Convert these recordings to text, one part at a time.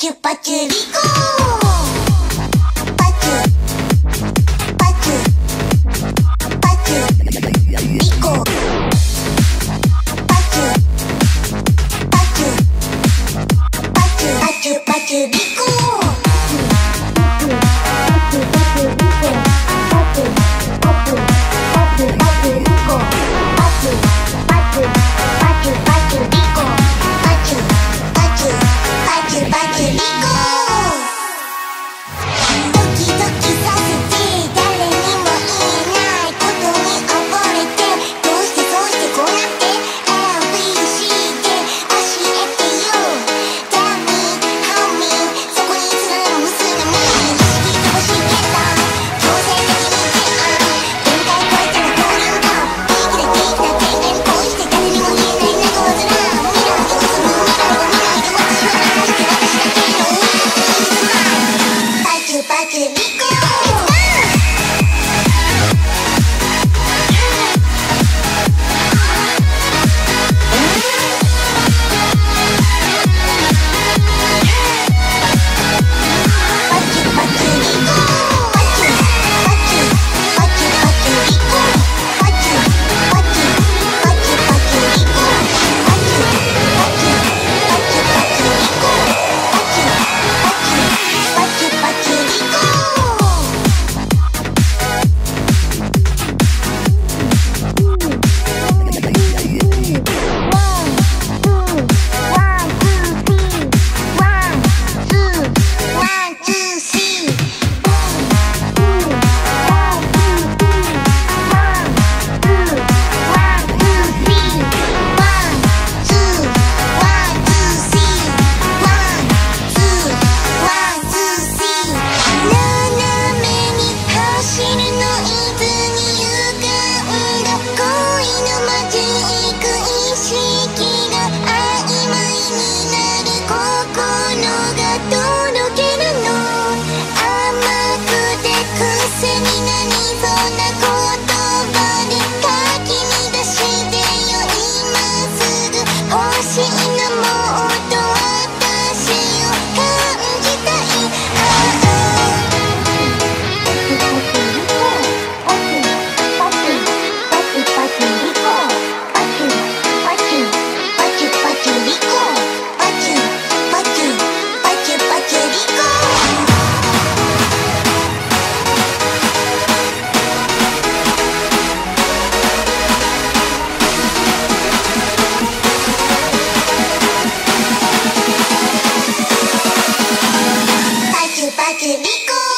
You're Chupa Chirico. Unicorn!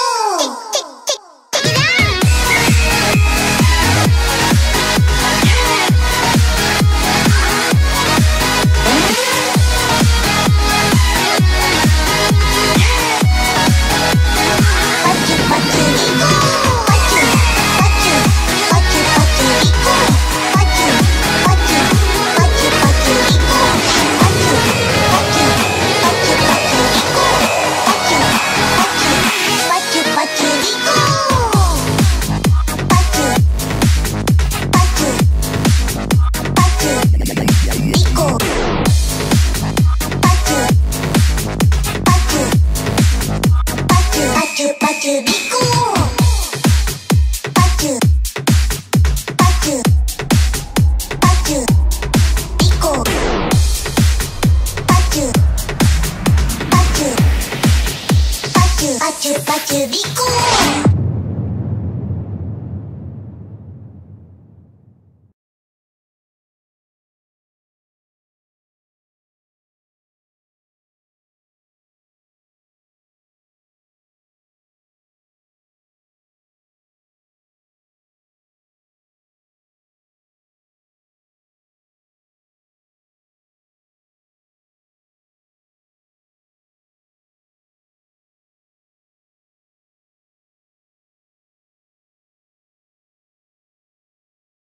パチュパチュリコー